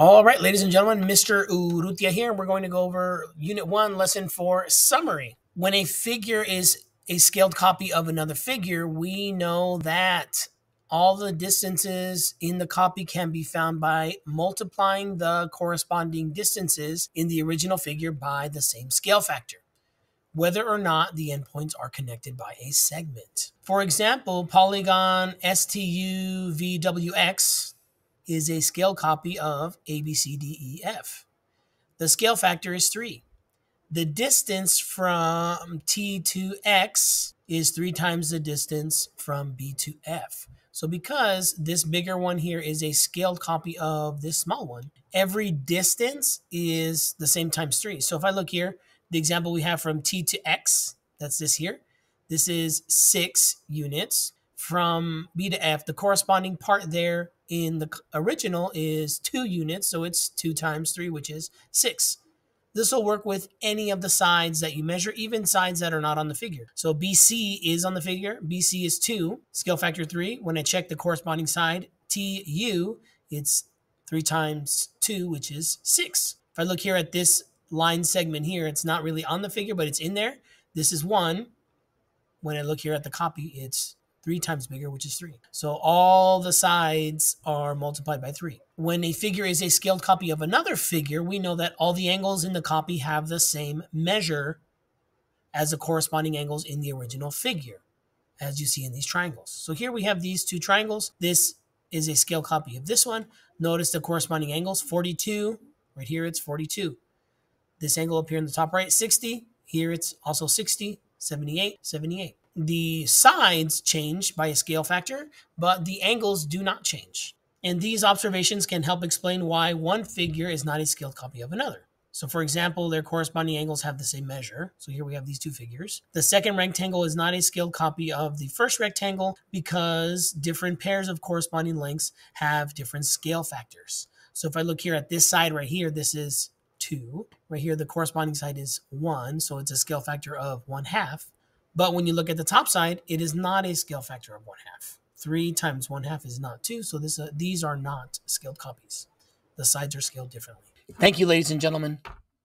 All right, ladies and gentlemen, Mr. Urrutia here. We're going to go over Unit 1, Lesson 4, Summary. When a figure is a scaled copy of another figure, we know that all the distances in the copy can be found by multiplying the corresponding distances in the original figure by the same scale factor, whether or not the endpoints are connected by a segment. For example, polygon STUVWX is a scale copy of ABCDEF. The scale factor is 3. The distance from T to X is 3 times the distance from B to F. So because this bigger one here is a scaled copy of this small one, every distance is the same times 3. So if I look here, the example we have from T to X, that's this here, this is 6 units. From B to F, the corresponding part there in the original is 2 units, so it's 2 times 3, which is 6. This will work with any of the sides that you measure, even sides that are not on the figure. So BC is on the figure. BC is 2, scale factor 3. When I check the corresponding side, TU, it's 3 times 2, which is 6. If I look here at this line segment here, it's not really on the figure, but it's in there. This is 1. When I look here at the copy, it's three times bigger, which is three. So all the sides are multiplied by three. When a figure is a scaled copy of another figure, we know that all the angles in the copy have the same measure as the corresponding angles in the original figure, as you see in these triangles. So here we have these two triangles. This is a scale copy of this one. Notice the corresponding angles, 42. Right here, it's 42. This angle up here in the top right, 60. Here, it's also 60, 78, 78 the sides change by a scale factor, but the angles do not change. And these observations can help explain why one figure is not a scaled copy of another. So for example, their corresponding angles have the same measure. So here we have these two figures. The second rectangle is not a scaled copy of the first rectangle because different pairs of corresponding lengths have different scale factors. So if I look here at this side right here, this is 2. Right here, the corresponding side is 1, so it's a scale factor of 1 half. But when you look at the top side, it is not a scale factor of one half. Three times one half is not two, so this uh, these are not scaled copies. The sides are scaled differently. Thank you, ladies and gentlemen.